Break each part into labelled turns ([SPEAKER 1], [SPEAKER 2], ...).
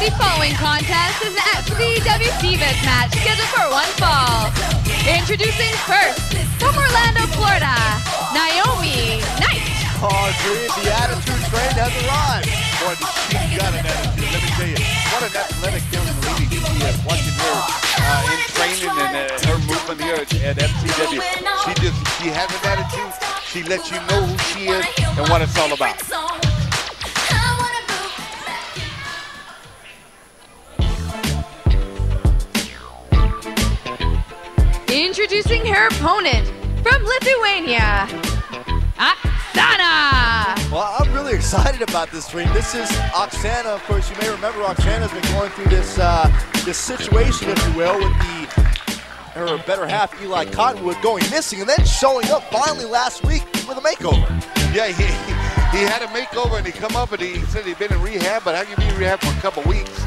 [SPEAKER 1] The following contest is an FCW Divas match scheduled for one fall. Introducing first, from Orlando, Florida, Naomi Knight.
[SPEAKER 2] Oh, Dream, the attitude train has arrived.
[SPEAKER 3] Boy, she's got an attitude. Let me tell you, what an athletic young lady she is. Watching her uh, in training and uh, her movement here at, at FCW, she just she has an attitude. She lets you know who she is and what it's all about.
[SPEAKER 1] Introducing her opponent, from Lithuania, Aksana.
[SPEAKER 2] Well, I'm really excited about this dream. This is Aksana. Of course, you may remember Aksana's been going through this uh, this situation, if you will, with the her better half, Eli Cottonwood, going missing and then showing up finally last week with a makeover.
[SPEAKER 3] Yeah, he, he had a makeover and he come up and he said he'd been in rehab, but how can you be in rehab for a couple weeks?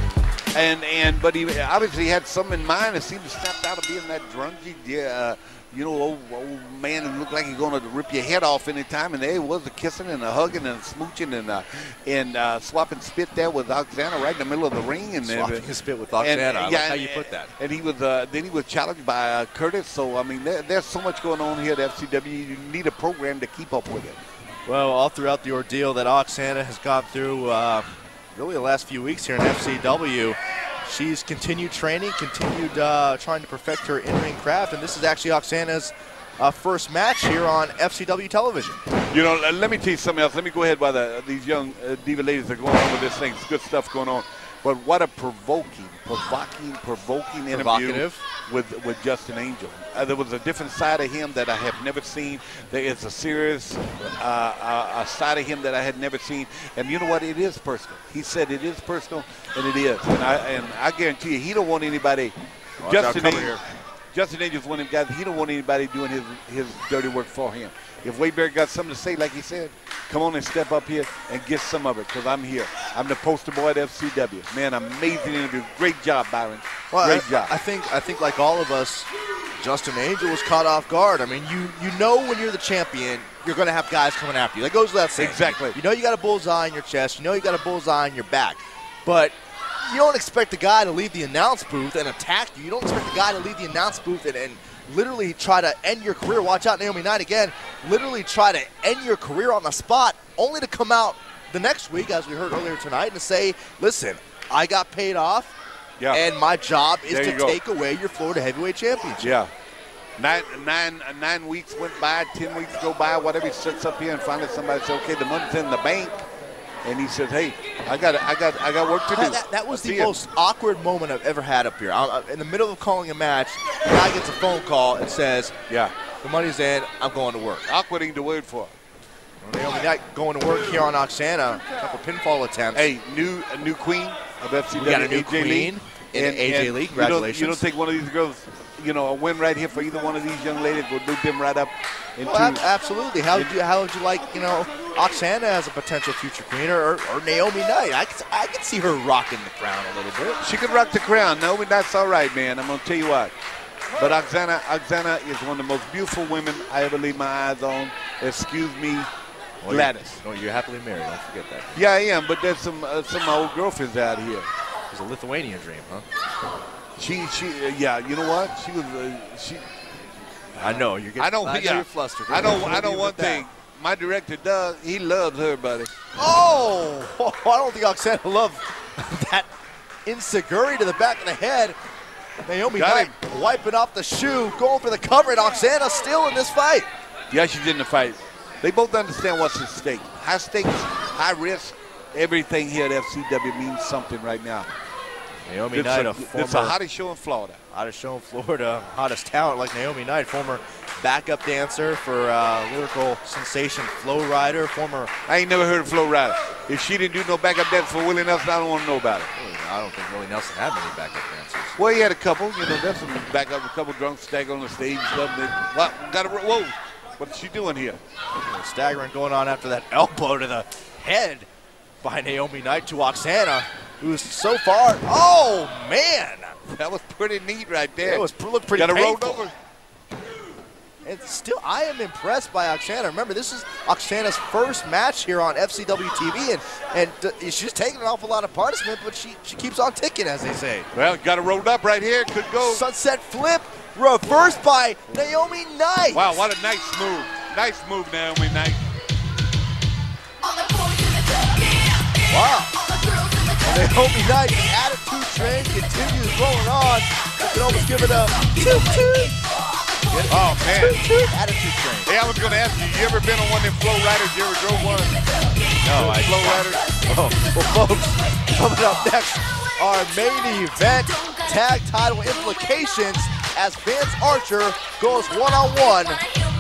[SPEAKER 3] And and but he obviously had something in mind. It seemed to snap out of being that drunky, uh, you know, old, old man who looked like he's going to rip your head off any time. And there was a kissing and a hugging and a smooching and uh, and uh, swapping spit there with Aksana right in the middle of the ring. And
[SPEAKER 2] Swapping a spit with Aksana.
[SPEAKER 3] And,
[SPEAKER 2] I like how you put that.
[SPEAKER 3] And he was uh, then he was challenged by uh, Curtis. So I mean, there, there's so much going on here at FCW. You need a program to keep up with it.
[SPEAKER 2] Well, all throughout the ordeal that Aksana has gone through, uh, really the last few weeks here in FCW, she's continued training, continued uh, trying to perfect her in-ring craft, and this is actually Aksana's uh, first match here on FCW television.
[SPEAKER 3] You know, let me tell you something else. Let me go ahead while the, these young uh, diva ladies are going on with this thing. It's good stuff going on. But what a provoking, provoking, provoking interview with with Justin Angel. Uh, there was a different side of him that I have never seen. There is a serious uh, uh, a side of him that I had never seen. And you know what? It is personal. He said it is personal, and it is. And I and I guarantee you, he don't want anybody.
[SPEAKER 2] Watch
[SPEAKER 3] Justin Angel,
[SPEAKER 2] here.
[SPEAKER 3] Justin Angel's one of them guys. He don't want anybody doing his his dirty work for him. If Wayberry got something to say, like he said, come on and step up here and get some of it, because I'm here. I'm the poster boy at FCW. Man, amazing interview. Great job, Byron.
[SPEAKER 2] Well,
[SPEAKER 3] Great
[SPEAKER 2] I,
[SPEAKER 3] job.
[SPEAKER 2] I think I think like all of us, Justin Angel was caught off guard. I mean, you you know when you're the champion, you're going to have guys coming after you. That goes without saying.
[SPEAKER 3] Exactly.
[SPEAKER 2] You know you got a bullseye in your chest. You know you got a bullseye in your back, but. You don't expect the guy to leave the announce booth and attack you. You don't expect the guy to leave the announce booth and, and literally try to end your career. Watch out, Naomi Knight again. Literally try to end your career on the spot, only to come out the next week, as we heard earlier tonight, and say, "Listen, I got paid off.
[SPEAKER 3] Yeah.
[SPEAKER 2] And my job is
[SPEAKER 3] There
[SPEAKER 2] to take away your Florida Heavyweight Championship.
[SPEAKER 3] Yeah. Nine, nine, nine weeks went by, ten weeks go by, whatever. He sits up here and finally somebody says, "Okay, the money's in the bank," and he says, "Hey, I got, I got, I got work to do."
[SPEAKER 2] That, that- was
[SPEAKER 3] I
[SPEAKER 2] the most awkward moment I've ever had up here. I'm, in the middle of calling a match, the guy gets a phone call and says,
[SPEAKER 3] Yeah,
[SPEAKER 2] "The money's in. I'm going to work."
[SPEAKER 3] awkward ain't the word for.
[SPEAKER 2] Naomi Knight going to work here on Aksana. A couple pinfall attempts.
[SPEAKER 3] Hey, new, a new queen of FCW.
[SPEAKER 2] We got a new
[SPEAKER 3] AJ
[SPEAKER 2] queen
[SPEAKER 3] Lee.
[SPEAKER 2] in AJ Lee.
[SPEAKER 3] You
[SPEAKER 2] Congratulations.
[SPEAKER 3] don't, you don't think one of these girls, you know, a win right here for either one of these young ladies will do them right up into.
[SPEAKER 2] Well, absolutely. How would you how would you like you know Aksana as a potential future queen or, or, Naomi Knight? I could, I could see her rocking the crown a little bit.
[SPEAKER 3] She could rock the crown. No, but that's all right, man. I'm gonna tell you what. But Aksana, Aksana is one of the most beautiful women I ever laid my eyes on. Excuse me,
[SPEAKER 2] Well,
[SPEAKER 3] Gladys.
[SPEAKER 2] You're, no, you're happily married. Don't forget that.
[SPEAKER 3] Yeah, I am. But there's some uh, some of my old girlfriends out here.
[SPEAKER 2] It's a Lithuanian dream, huh?
[SPEAKER 3] She she uh, yeah. You know what? She was uh, she.
[SPEAKER 2] I know you're. Getting,
[SPEAKER 3] I don't.
[SPEAKER 2] I
[SPEAKER 3] yeah.
[SPEAKER 2] you're flustered.
[SPEAKER 3] I don't. I don't one
[SPEAKER 2] with that?
[SPEAKER 3] My director Doug, he loves her, buddy.
[SPEAKER 2] Oh, I don't think Aksana loved that insecurity to the back of the head. Naomi
[SPEAKER 3] Got
[SPEAKER 2] Knight wiping off the shoe, going for the cover, and Aksana still in this fight.
[SPEAKER 3] Yeah, she's in the fight. They both understand what's at stake. High stakes, high risk. Everything here at FCW means something right now.
[SPEAKER 2] Naomi
[SPEAKER 3] It's
[SPEAKER 2] Knight,
[SPEAKER 3] a,
[SPEAKER 2] a
[SPEAKER 3] it's
[SPEAKER 2] former
[SPEAKER 3] the hottest show in Florida.
[SPEAKER 2] hottest show in Florida, hottest talent like Naomi Knight, former backup dancer for uh, lyrical sensation Flo Rida, former.
[SPEAKER 3] I ain't never heard of Flo Rida. If she didn't do no backup dance for Willie Nelson, I don't want to know about it.
[SPEAKER 2] I don't think Willie Nelson had many backup dancers.
[SPEAKER 3] Well, he had a couple. You know, there's some backup, a couple drunk stagger on the stage and stuff. They, well, got to, whoa, what's she doing here?
[SPEAKER 2] Staggering going on after that elbow to the head by Naomi Knight to Aksana, who's so far. Oh man,
[SPEAKER 3] That was pretty neat right there.
[SPEAKER 2] it was looked pretty
[SPEAKER 3] got to roll
[SPEAKER 2] painful.
[SPEAKER 3] over.
[SPEAKER 2] And still, I am impressed by Aksana. Remember, this is Aksana's first match here on FCW TV, and, and she's taking an awful lot of punishment, but she, she keeps on ticking, as they say.
[SPEAKER 3] Well, got it rolled up right here. Could go.
[SPEAKER 2] Sunset flip, reversed by Naomi Knight.
[SPEAKER 3] Wow, what a nice move. Nice move, Naomi Knight.
[SPEAKER 2] Wow. Naomi Knight, attitude train continues rolling on. You can almost give it a toot toot.
[SPEAKER 3] Oh, man.
[SPEAKER 2] Toot toot. Attitude train.
[SPEAKER 3] Hey, I was going to ask you, you ever been on one of them flow riders? You ever drove one?
[SPEAKER 2] No, I
[SPEAKER 3] Flow riders?
[SPEAKER 2] Oh, well, folks, coming up next, our main event tag title implications as Vance Archer goes one-on-one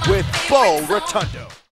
[SPEAKER 2] with Bo Rotundo.